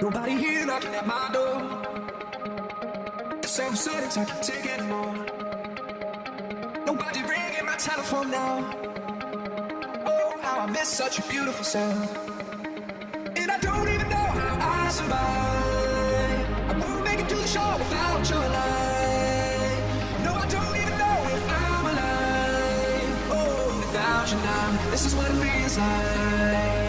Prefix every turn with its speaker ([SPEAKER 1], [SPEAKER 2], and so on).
[SPEAKER 1] Nobody here knocking at my door. The self-assertive I can't take anymore. Nobody ringing my telephone now. Oh, how I miss such a beautiful sound. And I don't even know how I survive. I won't make it to the shore without your light. No, I don't even know if I'm alive. Oh, without you now, this is what it feels like.